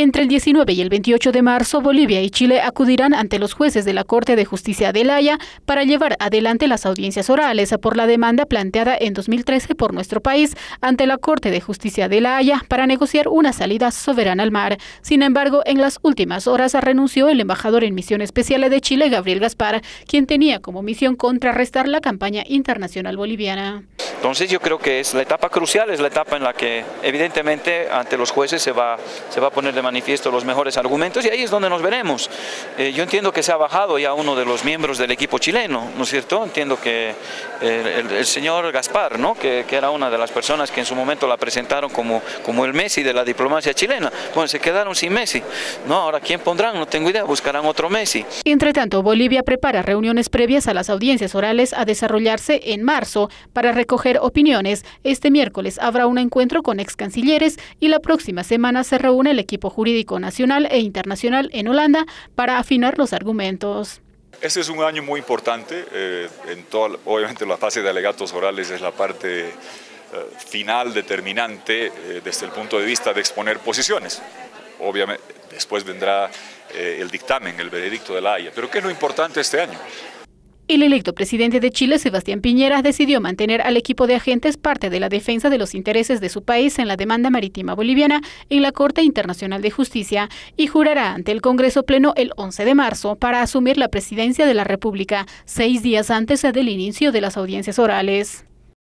Entre el 19 y el 28 de marzo, Bolivia y Chile acudirán ante los jueces de la Corte de Justicia de La Haya para llevar adelante las audiencias orales por la demanda planteada en 2013 por nuestro país ante la Corte de Justicia de La Haya para negociar una salida soberana al mar. Sin embargo, en las últimas horas renunció el embajador en misión especial de Chile, Gabriel Gaspar, quien tenía como misión contrarrestar la campaña internacional boliviana. Entonces yo creo que es la etapa crucial, es la etapa en la que evidentemente ante los jueces se va, se va a poner de manifiesto los mejores argumentos y ahí es donde nos veremos. Eh, yo entiendo que se ha bajado ya uno de los miembros del equipo chileno, ¿no es cierto? Entiendo que eh, el, señor Gaspar, ¿no? Que, era una de las personas que en su momento la presentaron como, como el Messi de la diplomacia chilena. Bueno, se quedaron sin Messi. No, ahora ¿quién pondrán? No tengo idea, buscarán otro Messi. Entre tanto, Bolivia prepara reuniones previas a las audiencias orales a desarrollarse en marzo para recoger opiniones. Este miércoles habrá un encuentro con ex cancilleres y la próxima semana se reúne el equipo jurídico nacional e internacional en Holanda para afinar los argumentos. Este es un año muy importante, eh, en obviamente la fase de alegatos orales es la parte eh, final determinante eh, desde el punto de vista de exponer posiciones. Obviamente después vendrá el dictamen, el veredicto de la Haya. Pero ¿qué es lo importante este año? El electo presidente de Chile, Sebastián Piñera, decidió mantener al equipo de agentes parte de la defensa de los intereses de su país en la demanda marítima boliviana en la Corte Internacional de Justicia y jurará ante el Congreso Pleno el 11 de marzo para asumir la presidencia de la República, seis días antes del inicio de las audiencias orales.